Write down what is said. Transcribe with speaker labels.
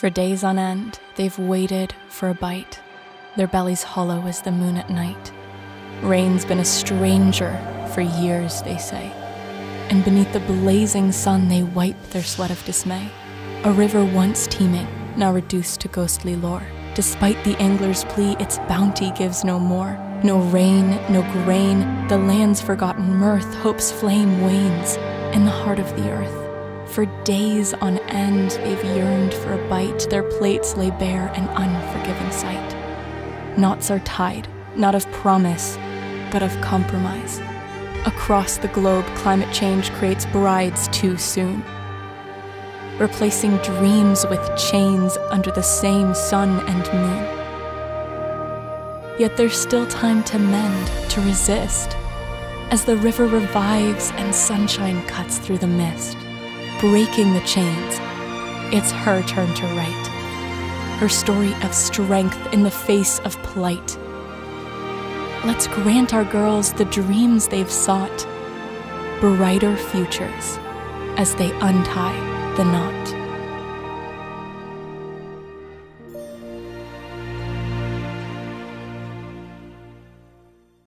Speaker 1: For days on end, they've waited for a bite, their bellies hollow as the moon at night. Rain's been a stranger for years, they say, and beneath the blazing sun, they wipe their sweat of dismay. A river once teeming, now reduced to ghostly lore. Despite the angler's plea, its bounty gives no more. No rain, no grain, the land's forgotten mirth, hope's flame wanes in the heart of the earth. For days on end, they've yearned bite, their plates lay bare, an unforgiving sight. Knots are tied, not of promise, but of compromise. Across the globe, climate change creates brides too soon, replacing dreams with chains under the same sun and moon. Yet there's still time to mend, to resist, as the river revives and sunshine cuts through the mist breaking the chains. It's her turn to write. Her story of strength in the face of plight. Let's grant our girls the dreams they've sought, brighter futures as they untie the knot.